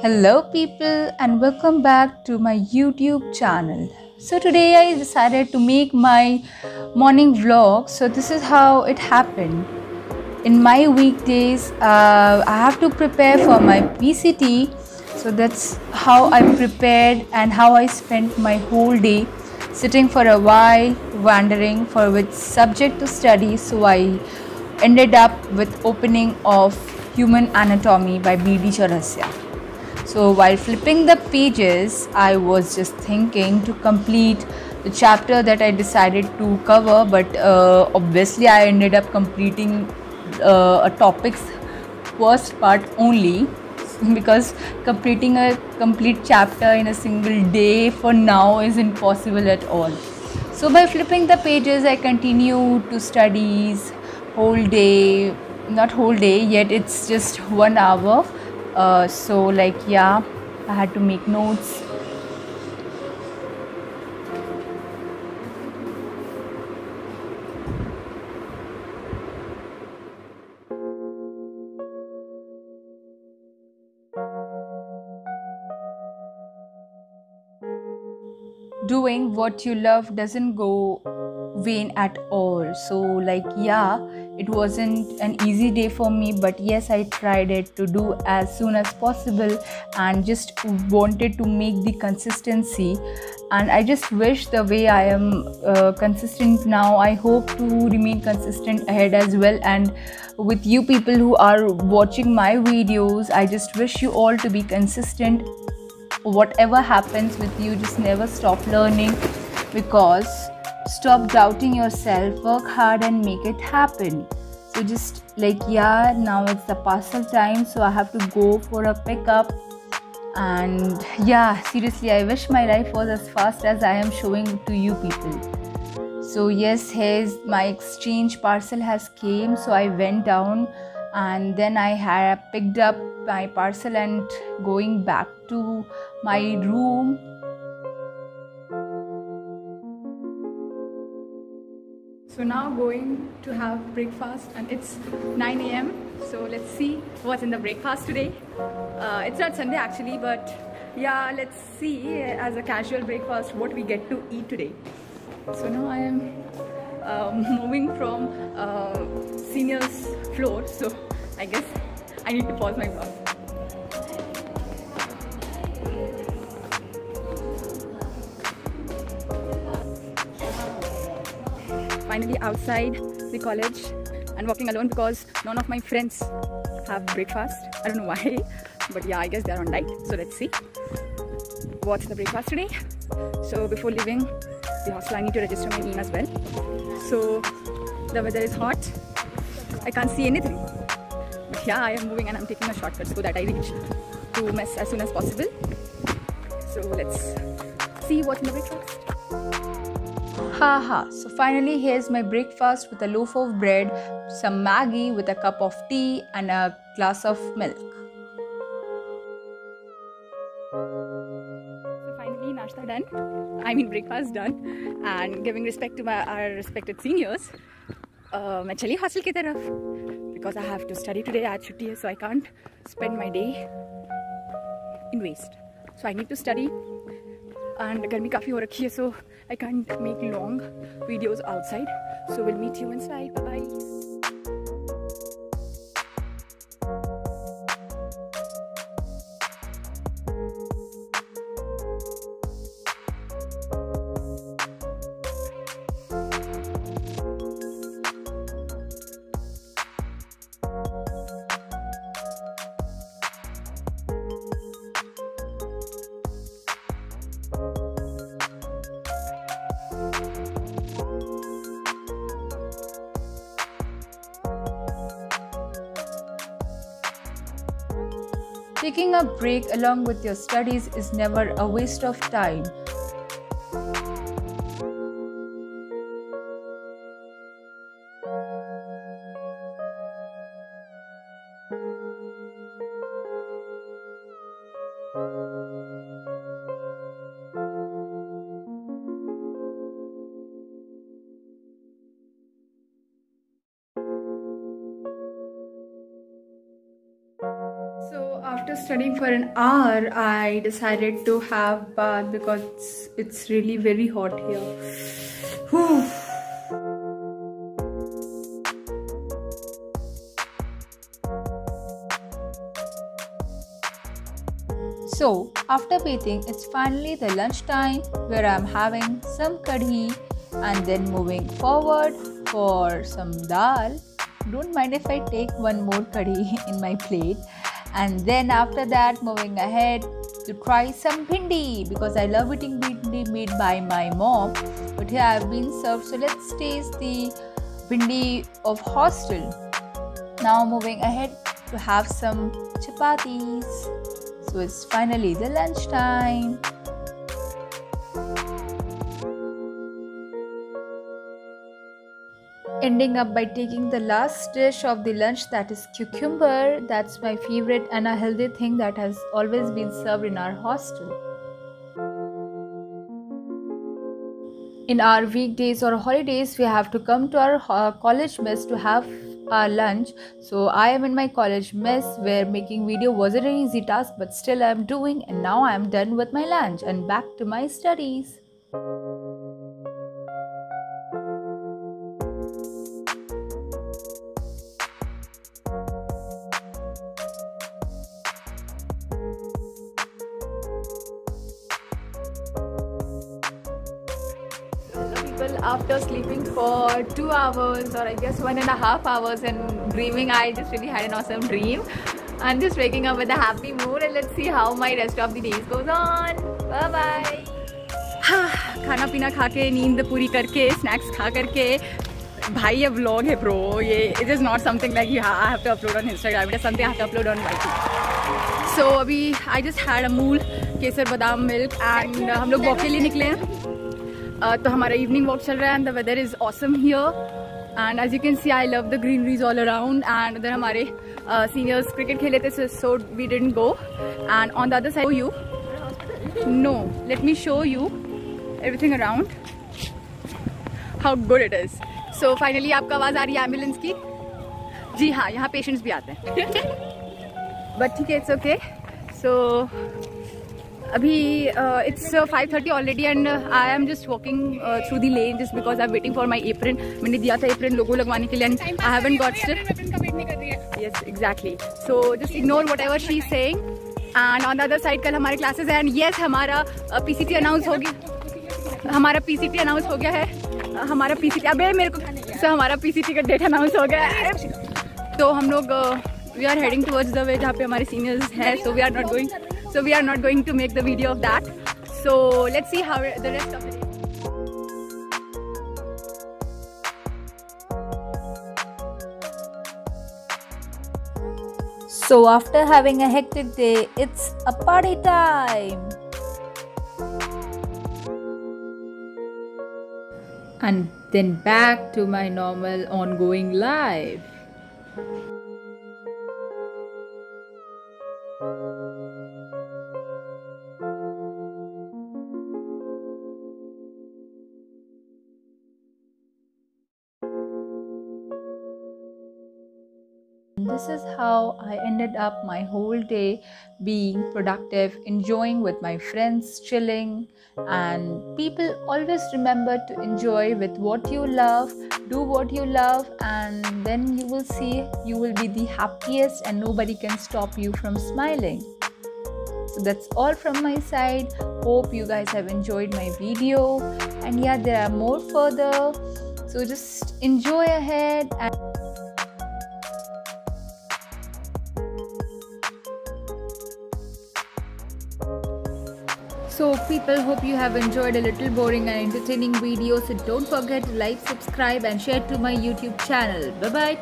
Hello, people, and welcome back to my YouTube channel. So, today I decided to make my morning vlog. So, this is how it happened. In my weekdays, uh, I have to prepare for my PCT. So, that's how I prepared and how I spent my whole day sitting for a while, wondering for which subject to study. So, I ended up with opening of Human Anatomy by B.D. Chaurasia. So while flipping the pages, I was just thinking to complete the chapter that I decided to cover, but uh, obviously I ended up completing uh, a topic's first part only because completing a complete chapter in a single day for now is impossible at all. So by flipping the pages, I continue to studies whole day, not whole day yet. It's just one hour uh, so like yeah i had to make notes. Doing what you love doesn't go vain at all. So like yeah it wasn't an easy day for me but yes i tried it to do as soon as possible and just wanted to make the consistency. And i just wish the way i am uh, consistent now i hope to remain consistent ahead as well. And with you people who are watching my videos i just wish you all to be consistent. Whatever happens with you just never stop learning because stop doubting yourself work hard and make it happen. So just like yeah now it's the parcel time so i have to go for a pickup. And yeah seriously i wish my life was as fast as i am showing to you people. So yes here's my exchange parcel has came so i went down and then i had picked up my parcel and going back to my room so now going to have breakfast and it's 9 a.m so let's see what's in the breakfast today. Uh, it's not sunday actually but yeah let's see as a casual breakfast what we get to eat today. So now i am um, moving from uh, seniors floor so i guess i need to pause my vlog finally outside the college and walking alone because none of my friends have breakfast. I don't know why, but yeah, I guess they're on diet. So let's see what's the breakfast today. So before leaving the hostel, I need to register my name as well. So the weather is hot. I can't see anything. But yeah, I am moving and I'm taking a shortcut so that I reach to mess as soon as possible. So let's see what's in the breakfast. Haha, so Finally, here's my breakfast with a loaf of bread, some Maggi with a cup of tea, and a glass of milk. So finally, done. I mean, breakfast done. And giving respect to my, our respected seniors, uh, मैं चली hostel taraf because I have to study today. आज छुट्टी so I can't spend my day in waste. So I need to study. And गर्मी काफ़ी हो रखी है so I can't make long videos outside so will meet you inside bye Taking a break along with your studies is never a waste of time. After studying for an hour, I decided to have bath because it's, it's really very hot here. Whew. So, after bathing, it's finally the lunch time where I'm having some kadhi and then moving forward for some dal. Don't mind if I take one more kadhi in my plate and then after that moving ahead to try some bhindi because I love eating bhindi made by my mom. But here I've been served so let's taste the bhindi of hostel. Now moving ahead to have some chapatis. So it's finally the lunch time ending up by taking the last dish of the lunch that is cucumber. That's my favorite and a healthy thing that has always been served in our hostel. In our weekdays or holidays we have to come to our uh, college mess to have our lunch. So i am in my college mess where making video wasn't an easy task but still i am doing and now i am done with my lunch and back to my studies after sleeping for two hours or I guess one and a half hours and dreaming I just really had an awesome dream I'm just waking up with a happy mood and let's see how my rest of the days goes on bye bye खाना पीना खा के नींद पूरी करके snacks खा करके भाई ये व्लॉग है ब्रो ये it is not something like you I have to upload on Instagram it is something I have to upload on my so अभी I just had Amul Kesar Badam milk and हम लोग walk के लिए निकले हैं तो हमारा evening walk चल रहा है and the weather is awesome here and as you can see I love the greeneries all around and उधर हमारे सीनियर्स क्रिकेट खेले थे so we didn't go and on the other side you know let me show you everything around how good it is so finally आपका आवाज़ आ रही है ambulance की? जी हाँ यहाँ पेशेंट्स भी आते हैं. बट ठीक है इट्स ओके सो अभी it's five thirty already and I am just walking through the lane just because I am waiting for my apron मैंने दिया था एप्रन लोगो लगवाने के लिए and I haven't got still yes exactly so just ignore whatever she saying and on the other side कल हमारे classes हैं and yes हमारा पी सी टी अनाउंस हो गया। हमारा पी सी टी अनाउंस हो गया है। हमारा पी सी टी अबे मेरे को सो हमारा पी सी टी का डेट अनाउंस हो गया है। तो हम लोग we are heading towards the way जहाँ पे हमारे सीनियर्स हैं so we are not going so we are not going to make the video of that so let's see how the rest of it So after having a hectic day, it's a party time. And then back to my normal ongoing life. This is how I ended up my whole day being productive, enjoying with my friends, chilling. And people always remember to enjoy with what you love, do what you love, and then you will see you will be the happiest, and nobody can stop you from smiling. So that's all from my side. Hope you guys have enjoyed my video. And yeah, there are more further. So just enjoy ahead and people hope you have enjoyed a little boring and entertaining video. So don't forget to like, subscribe and share to my YouTube channel. Bye bye.